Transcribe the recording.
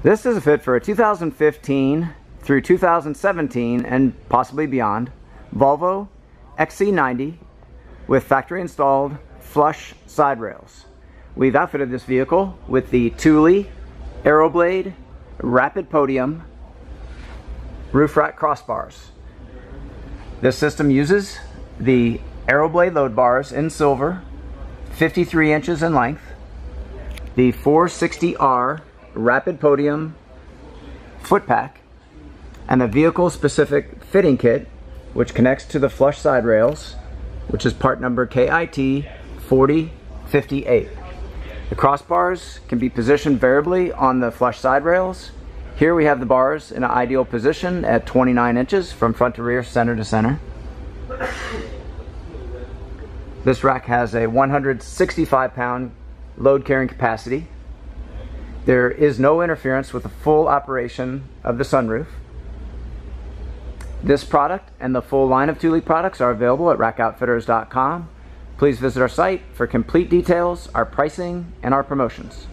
This is a fit for a 2015 through 2017 and possibly beyond Volvo XC90 with factory installed flush side rails. We've outfitted this vehicle with the Thule Aeroblade Rapid Podium roof rack crossbars. This system uses the Aeroblade load bars in silver, 53 inches in length, the 460R Rapid Podium foot pack, and the vehicle specific fitting kit which connects to the flush side rails which is part number KIT 4058. The crossbars can be positioned variably on the flush side rails. Here we have the bars in an ideal position at 29 inches from front to rear, center to center. This rack has a 165 pound load carrying capacity. There is no interference with the full operation of the sunroof. This product and the full line of Thule products are available at rackoutfitters.com. Please visit our site for complete details, our pricing, and our promotions.